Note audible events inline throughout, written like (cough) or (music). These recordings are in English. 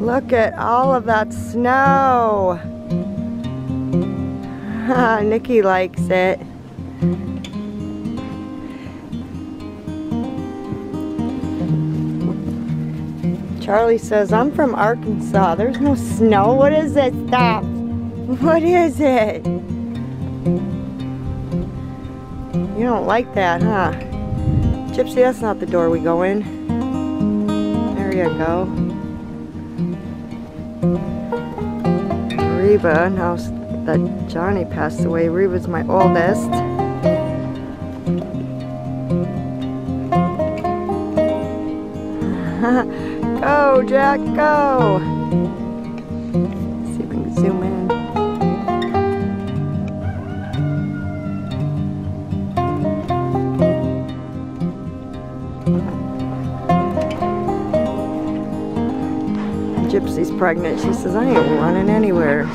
Look at all of that snow. Nikki likes it. Charlie says, I'm from Arkansas. There's no snow. What is this stuff? What is it? You don't like that, huh? Gypsy, that's not the door we go in. There you go. Reba, now that Johnny passed away, Reba's my oldest. (laughs) go, Jack, go! Let's see if we can zoom in. Gypsy's pregnant. She says, I ain't running anywhere.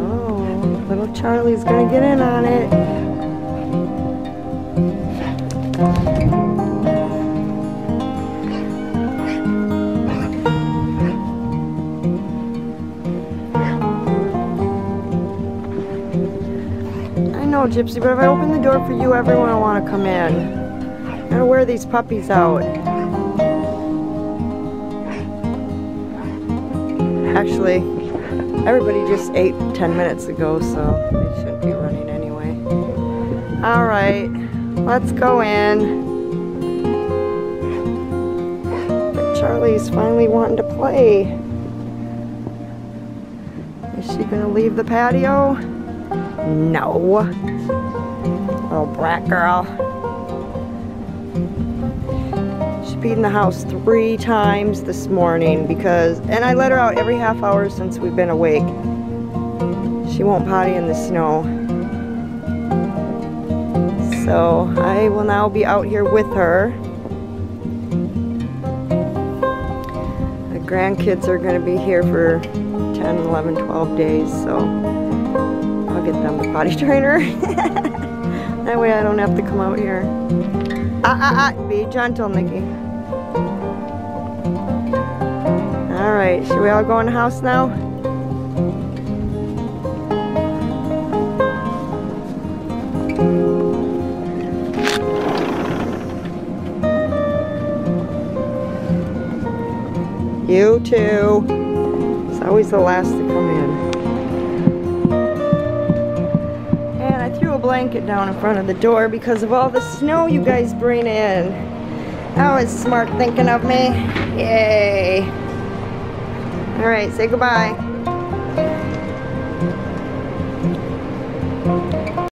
Oh, little Charlie's gonna get in on it. Know, Gypsy, but if I open the door for you, everyone will want to come in. I'm gonna wear these puppies out. Actually, everybody just ate 10 minutes ago, so they shouldn't be running anyway. Alright, let's go in. But Charlie's finally wanting to play. Is she gonna leave the patio? No. Little brat girl. She peed in the house three times this morning because, and I let her out every half hour since we've been awake. She won't potty in the snow. So I will now be out here with her. The grandkids are going to be here for 10, 11, 12 days, so I'll get them the potty (laughs) trainer. that way I don't have to come out here. Ah, ah, ah, be gentle, Nikki. Alright, should we all go in the house now? You too. It's always the last to come in. Blanket down in front of the door because of all the snow you guys bring in. That was smart thinking of me. Yay. All right, say goodbye.